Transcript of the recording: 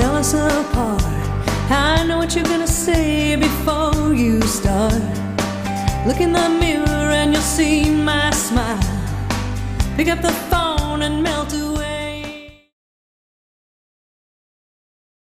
Tell us apart. I know what you're gonna say before you start. Look in the mirror and you'll see my smile. Pick up the phone.